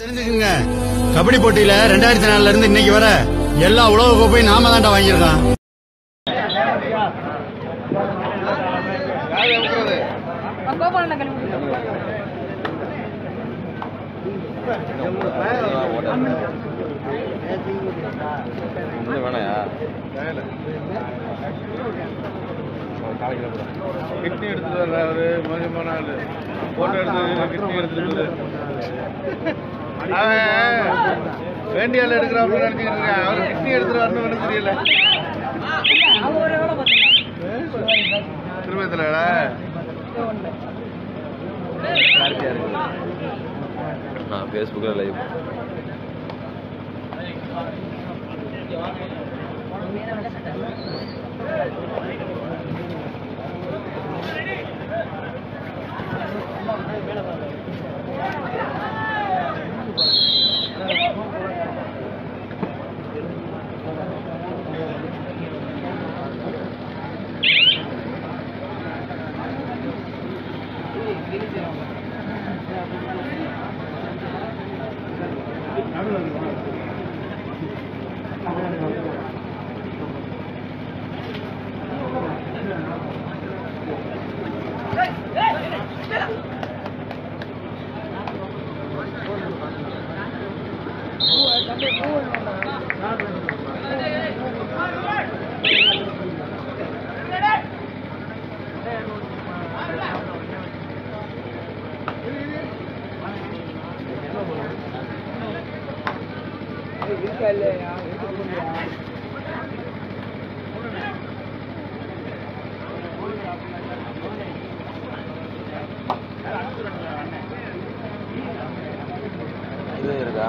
தெரிஞ்சுக்குங்க. கபடி போட்டியில ரெண்டாயிரத்தி நாலுல இருந்து இன்னைக்கு வர எல்லா உலக கோப்பையும் நாம தான்டா வாங்கியிருக்கோம். கிட்னி எடுத்துட்டு வர்றாரு மோசமான ஆளு. போட்டோ எடுத்து கிட்னி எடுத்துட்டு அவன் வேண்டிய ஆள் எடுக்கிறான் நினைச்சுக்கிட்டு இருக்கேன். அவர் கிட்னி எடுத்துட்டு வரணும்னு தெரியல. திருப்பதிலடா நான் ஃபேஸ்புக்கில் லைவ் இது இருக்கா?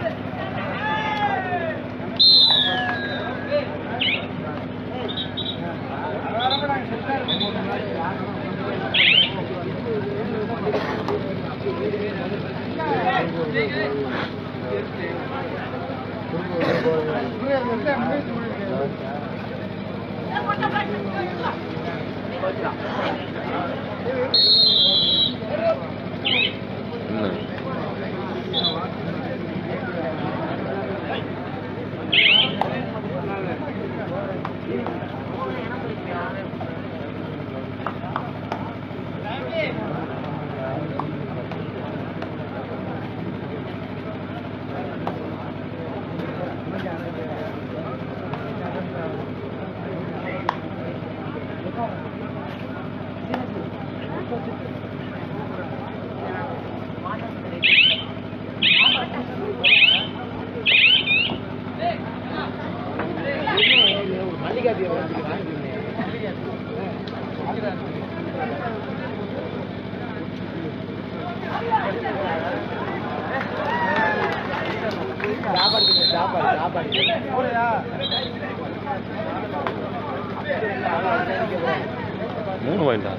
மூணு பாயிண்டா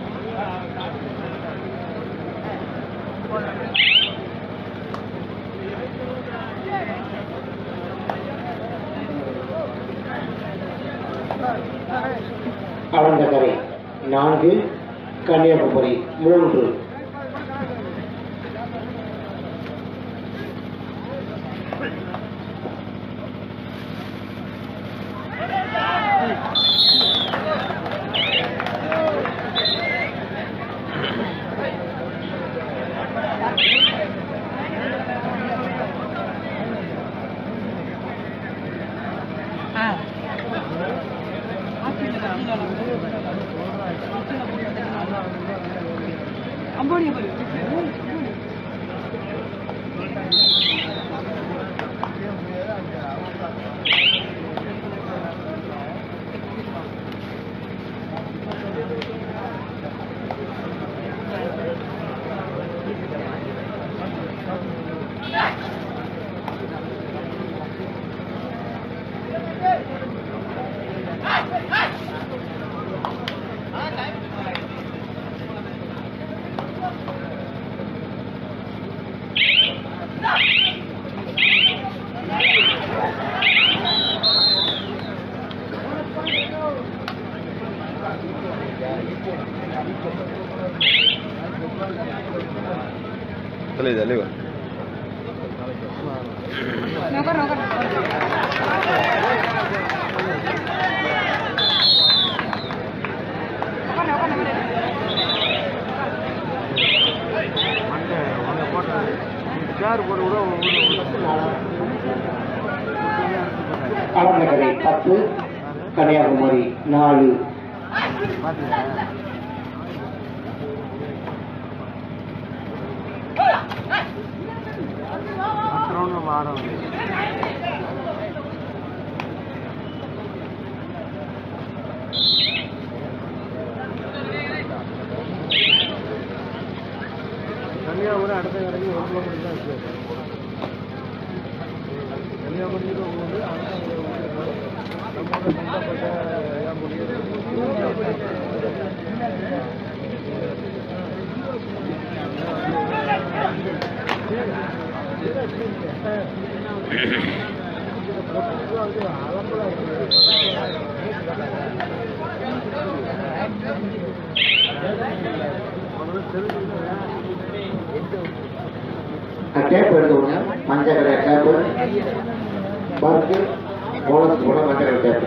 அளந்தகரை நான்கு கன்னியாகுமரி மூன்று. தள்ளி தள்ளி வா நோக்கர் நோக்கர் சேர் பத்து கன்னியாகுமரி நாலு. கன்னியாகுமரி டேப் எடுத்துக்கோங்க மஞ்சள் கலர் டேப்பு பர்க்கு போனஸ் கூட மஞ்சள் கலர்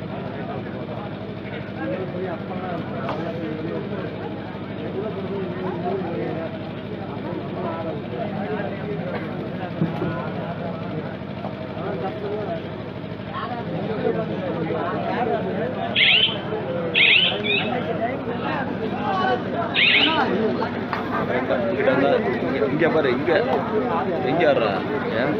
இங்க- பாரு இங்க. எங்க ஆடுறா ஏன்?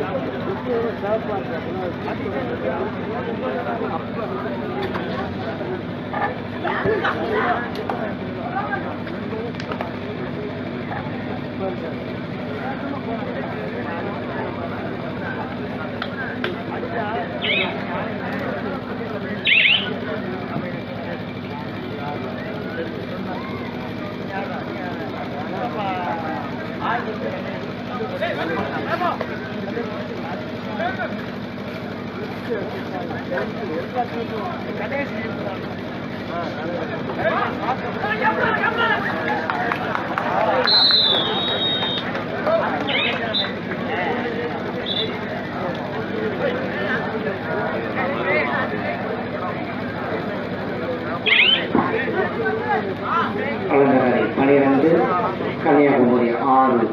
பனிரெண்டு கன்னியாகுமரி ஆறு.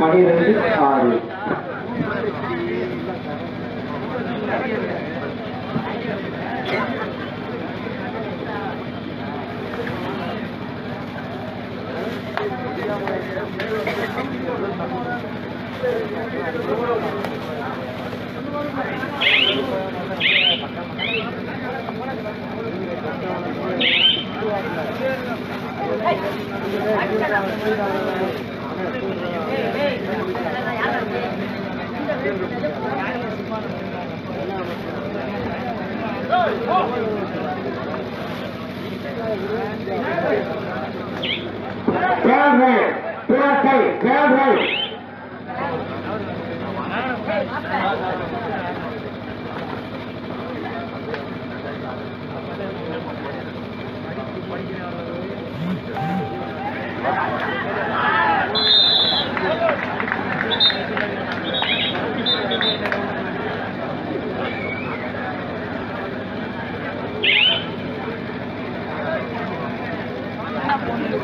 பனிரெண்டு ஆறு. Grab right, grab right, grab right. bunda.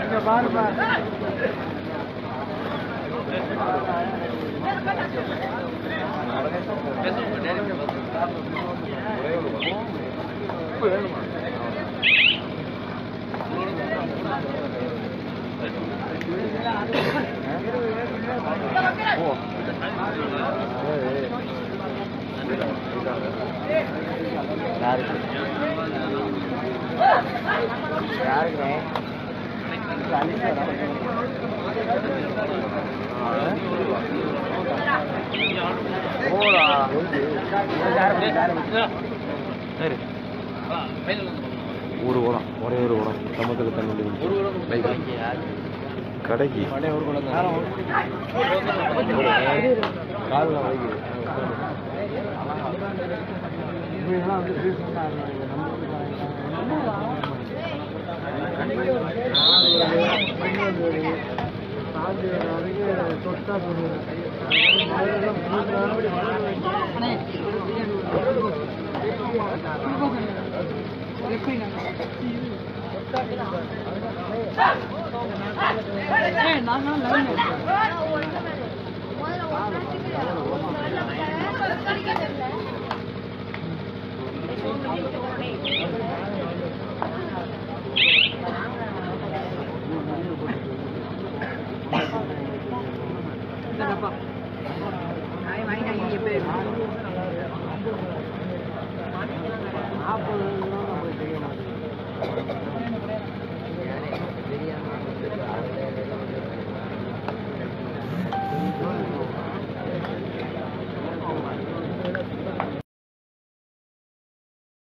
பேர்கள் பேர்கள் ஒரு உரம் ஒரே ஒரு உரம் சமத்துக்கு தண்ணி கடைக்கு. ஏய் நான் Hai máy.